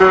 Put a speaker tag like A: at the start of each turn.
A: With